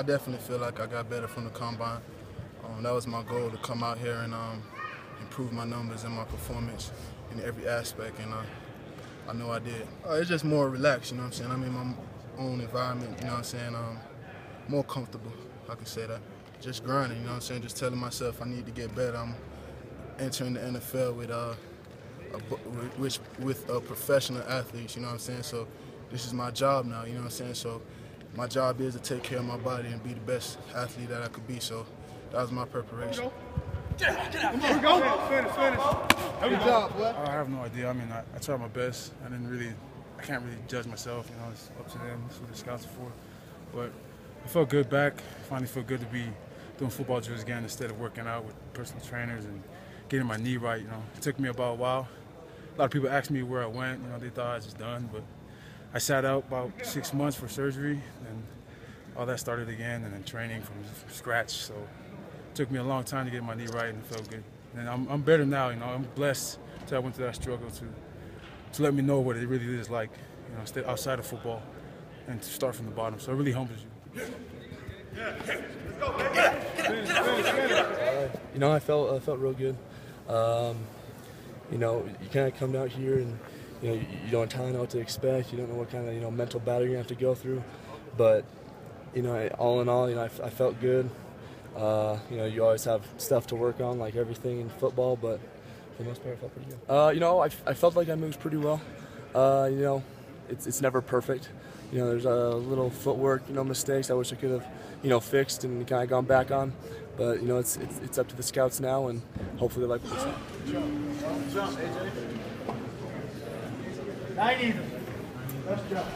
I definitely feel like I got better from the combine. Um, that was my goal to come out here and um, improve my numbers and my performance in every aspect, and uh, I know I did. Uh, it's just more relaxed, you know what I'm saying? I'm in my own environment, you know what I'm saying? Um, more comfortable, I can say that. Just grinding, you know what I'm saying? Just telling myself I need to get better. I'm entering the NFL with uh, a, which with a professional athletes, you know what I'm saying? So this is my job now, you know what I'm saying? So my job is to take care of my body and be the best athlete that I could be. So that was my preparation. Get out, get out, get out. Go. Finish, finish. Good job, boy. I have no idea. I mean, I, I tried my best. I didn't really, I can't really judge myself. You know, it's up to them. That's what the scouts are for. But I felt good back. Finally felt good to be doing football drills again instead of working out with personal trainers and getting my knee right. You know, it took me about a while. A lot of people asked me where I went. You know, they thought I was just done, but I sat out about six months for surgery, and all that started again, and then training from scratch. So it took me a long time to get my knee right, and it felt good. And I'm, I'm better now. You know, I'm blessed that I went through that struggle to to let me know what it really is like. You know, stay outside of football and to start from the bottom. So it really humbles you. You know, I felt I felt real good. Um, you know, you kind of come out here and you know you, you don't entirely know what to expect. You don't know what kind of you know mental battle you're gonna have to go through. But you know, all in all, you know, I, I felt good. Uh, you know, you always have stuff to work on, like everything in football, but for the most part, I felt pretty good. Uh, you know, I, I felt like I moved pretty well. Uh, you know, it's, it's never perfect. You know, there's a little footwork, you know, mistakes I wish I could have, you know, fixed and kind of gone back on. But you know, it's, it's it's up to the scouts now, and hopefully they like what they see. AJ. Nine even. Let's jump.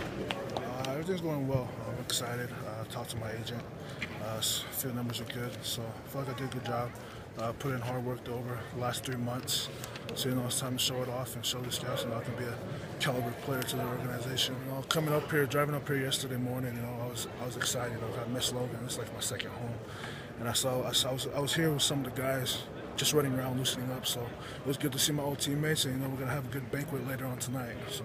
Uh, everything's going well. I'm excited. I've talked to my agent. Uh, field numbers are good, so I feel like I did a good job. Uh, put in hard work over the last three months, so you know it's time to show it off and show the scouts know I can be a caliber player to the organization. You know, coming up here, driving up here yesterday morning, you know, I was I was excited. I, I missed Logan. It's like my second home, and I saw I, saw, I was I was here with some of the guys just running around, loosening up. So it was good to see my old teammates, and you know we're gonna have a good banquet later on tonight. So.